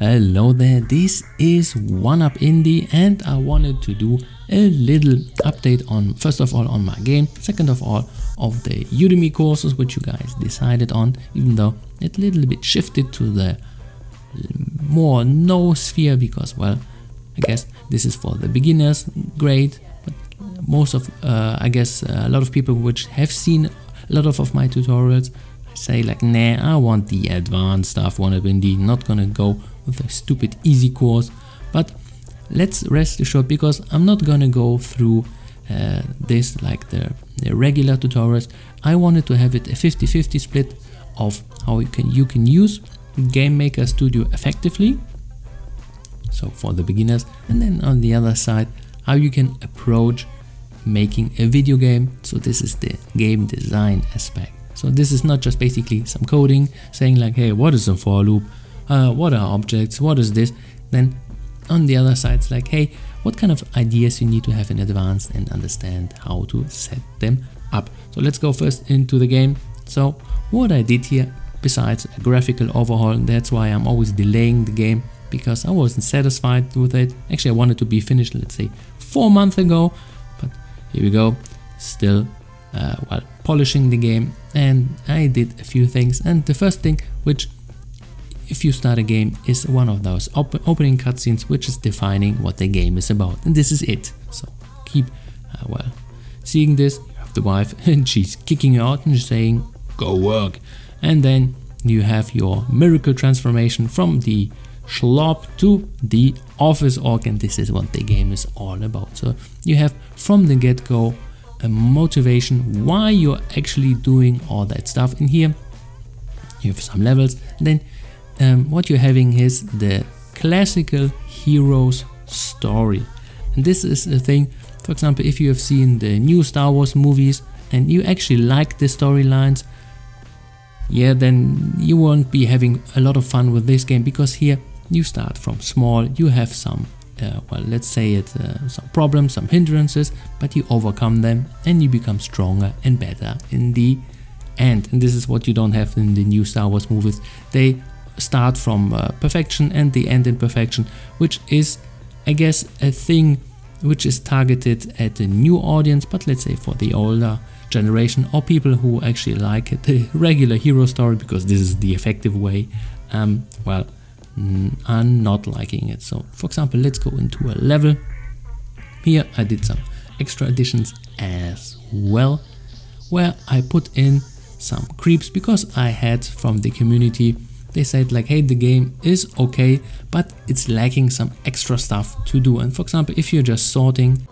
Hello there, this is One Up Indie and I wanted to do a little update on first of all on my game, second of all of the Udemy courses which you guys decided on even though it little bit shifted to the more no sphere because well I guess this is for the beginners great but most of uh, I guess a lot of people which have seen a lot of, of my tutorials say like nah I want the advanced stuff One Up Indie not gonna go with a stupid easy course. But let's rest assured because I'm not gonna go through uh, this like the, the, regular tutorials. I wanted to have it a 50-50 split of how you can you can use Game Maker Studio effectively so for the beginners and then on the other side how you can approach making a video game. So this is the game design aspect. So this is not just basically some coding saying like hey what is a for loop uh, what are objects, what is this, then on the other side it's like, hey, what kind of ideas you need to have in advance and understand how to set them up. So let's go first into the game. So what I did here, besides a graphical overhaul, that's why I'm always delaying the game because I wasn't satisfied with it. Actually, I wanted to be finished, let's say, four months ago, but here we go, still uh, while polishing the game and I did a few things and the first thing which if you start a game is one of those op opening cutscenes which is defining what the game is about and this is it. So keep uh, well seeing this you have the wife and she's kicking you out and she's saying go work. And then you have your miracle transformation from the schlop to the office orc and this is what the game is all about. So you have from the get-go a motivation why you're actually doing all that stuff. In here you have some levels then um, what you're having is the classical hero's story. And this is a thing, for example, if you have seen the new Star Wars movies and you actually like the storylines, yeah, then you won't be having a lot of fun with this game because here you start from small, you have some, uh, well, let's say it, uh, some problems, some hindrances, but you overcome them and you become stronger and better in the end. And this is what you don't have in the new Star Wars movies. They start from uh, perfection and the end in perfection, which is, I guess, a thing which is targeted at a new audience, but let's say for the older generation or people who actually like the regular hero story because this is the effective way, um, well, are not liking it. So, for example, let's go into a level. Here I did some extra additions as well, where I put in some creeps because I had from the community they said like hey the game is okay but it's lacking some extra stuff to do. And for example if you're just sorting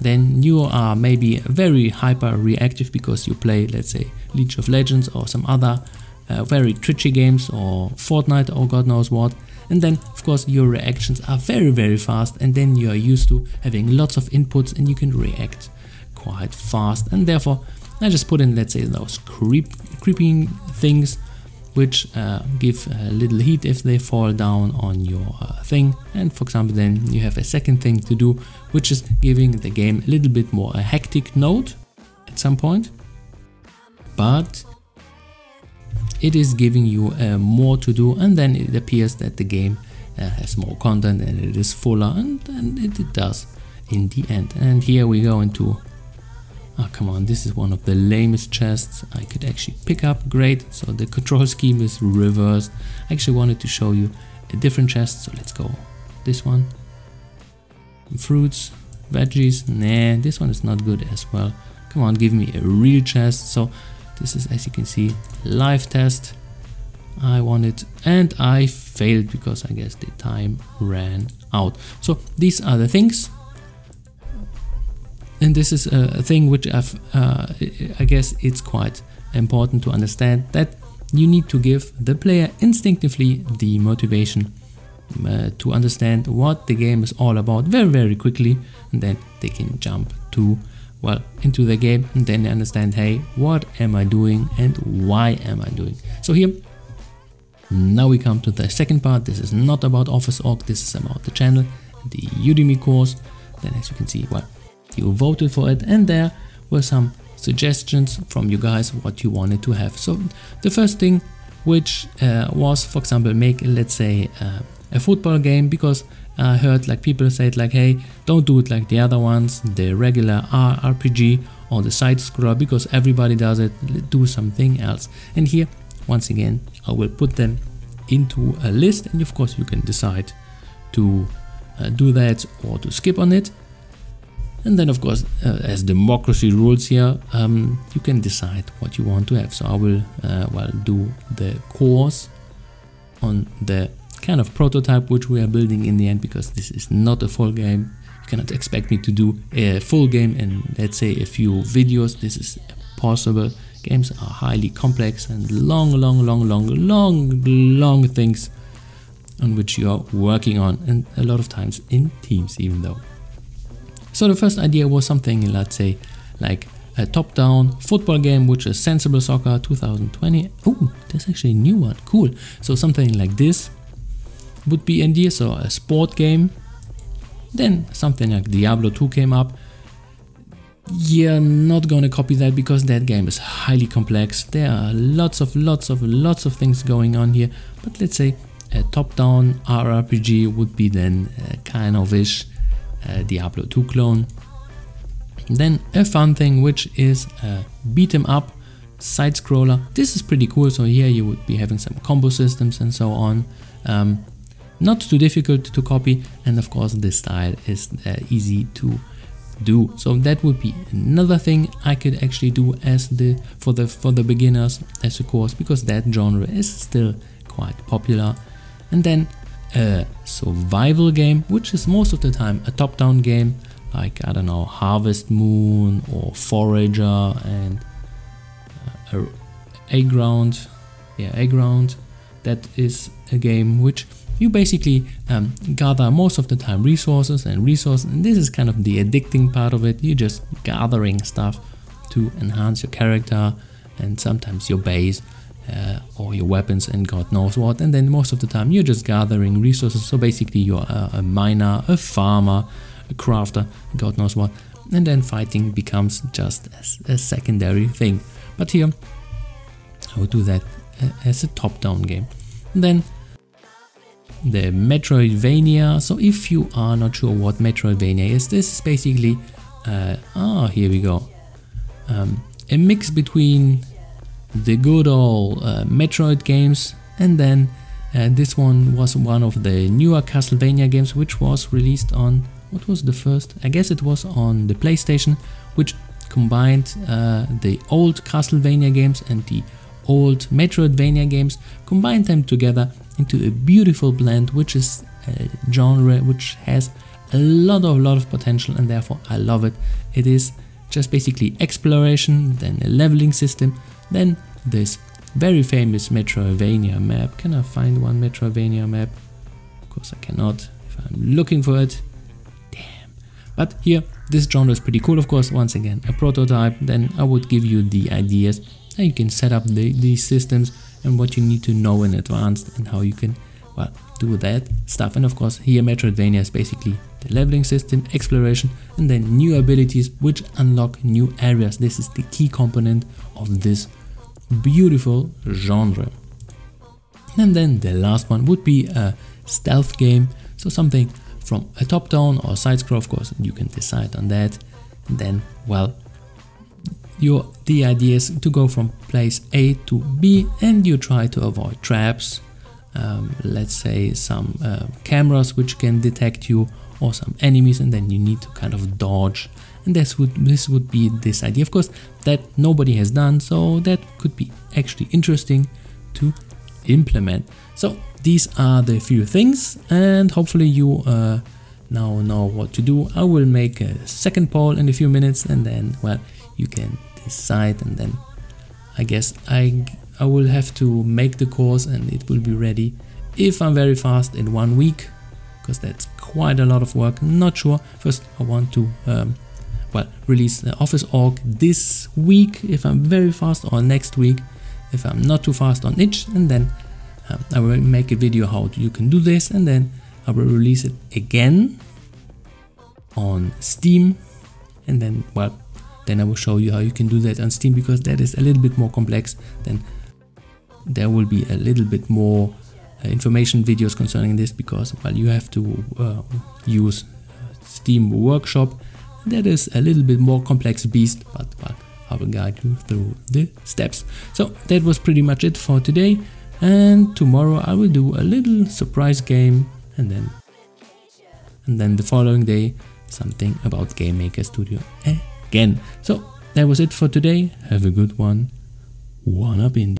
then you are maybe very hyper reactive because you play let's say League of Legends or some other uh, very twitchy games or Fortnite or god knows what. And then of course your reactions are very very fast and then you are used to having lots of inputs and you can react quite fast. And therefore I just put in let's say those creep creeping things which uh, give a little heat if they fall down on your uh, thing. And for example then you have a second thing to do which is giving the game a little bit more a hectic note at some point. But it is giving you uh, more to do and then it appears that the game uh, has more content and it is fuller and, and it, it does in the end. And here we go into Oh, come on, this is one of the lamest chests I could actually pick up. Great, so the control scheme is reversed. I actually wanted to show you a different chest, so let's go. This one. Fruits, veggies, nah, this one is not good as well. Come on, give me a real chest. So this is, as you can see, live test. I wanted, and I failed because I guess the time ran out. So these are the things and this is a thing which I've, uh, I guess it's quite important to understand that you need to give the player instinctively the motivation uh, to understand what the game is all about very very quickly. And then they can jump to well into the game. And then they understand hey what am I doing and why am I doing? So here now we come to the second part. This is not about office orc. This is about the channel the Udemy course. Then as you can see well you voted for it and there were some suggestions from you guys what you wanted to have. So the first thing which uh, was, for example, make let's say uh, a football game because I heard like people say it like, hey, don't do it like the other ones, the regular RPG or the side scroller because everybody does it, do something else. And here, once again, I will put them into a list and of course you can decide to uh, do that or to skip on it. And then of course, uh, as democracy rules here, um, you can decide what you want to have. So I will, uh, well, do the course on the kind of prototype which we are building in the end because this is not a full game. You cannot expect me to do a full game in let's say a few videos. This is possible. Games are highly complex and long, long, long, long, long, long things on which you are working on and a lot of times in teams even though. So the first idea was something let's say like a top-down football game which is Sensible Soccer 2020. Oh, there's actually a new one, cool. So something like this would be in so a sport game. Then something like Diablo 2 came up. You're not gonna copy that because that game is highly complex. There are lots of lots of lots of things going on here. But let's say a top-down RPG would be then uh, kind of ish Diablo 2 clone. Then a fun thing which is a beat 'em up side scroller. This is pretty cool. So here you would be having some combo systems and so on. Um, not too difficult to copy and of course this style is uh, easy to do so that would be another thing I could actually do as the for the for the beginners as a course because that genre is still quite popular and then a survival game which is most of the time a top-down game like I don't know Harvest Moon or Forager and uh, a ground yeah a ground. That is a game which you basically um, gather most of the time resources and resources and this is kind of the addicting part of it. You're just gathering stuff to enhance your character and sometimes your base uh, or your weapons and god knows what. And then most of the time you're just gathering resources. So basically you're a, a miner a farmer a crafter god knows what. And then fighting becomes just a, a secondary thing. But here I would do that as a top-down game. And then the Metroidvania. So if you are not sure what Metroidvania is, this is basically, uh, ah, here we go, um, a mix between the good old uh, Metroid games and then uh, this one was one of the newer Castlevania games which was released on, what was the first? I guess it was on the PlayStation, which combined uh, the old Castlevania games and the old Metroidvania games, combined them together into a beautiful blend which is a genre which has a lot of lot of potential and therefore I love it. It is just basically exploration, then a leveling system, then this very famous Metroidvania map. Can I find one Metroidvania map? Of course I cannot if I'm looking for it. Damn. But here, this genre is pretty cool. Of course, once again, a prototype. Then I would give you the ideas how you can set up the, these systems and what you need to know in advance and how you can well do that stuff and of course here Metroidvania is basically the leveling system, exploration and then new abilities which unlock new areas. This is the key component of this beautiful genre. And then the last one would be a stealth game, so something from a top-down or side-scroll of course, you can decide on that. And then, well, your the idea is to go from place A to B and you try to avoid traps um, let's say some uh, cameras which can detect you or some enemies and then you need to kind of dodge and this would this would be this idea. Of course that nobody has done so that could be actually interesting to implement. So these are the few things and hopefully you uh, now know what to do. I will make a second poll in a few minutes and then well you can decide and then I guess I, I will have to make the course and it will be ready if I'm very fast in one week because that's quite a lot of work. Not sure. First I want to um, well release the office orc this week if I'm very fast or next week if I'm not too fast on itch and then um, I will make a video how you can do this and then I will release it again on Steam. And then well then I will show you how you can do that on Steam because that is a little bit more complex then there will be a little bit more uh, information videos concerning this because well you have to uh, use Steam Workshop that is a little bit more complex beast but well, I will guide you through the steps. So that was pretty much it for today and tomorrow I will do a little surprise game and then and then the following day something about Game Maker Studio again. So that was it for today. Have a good one. One up indie.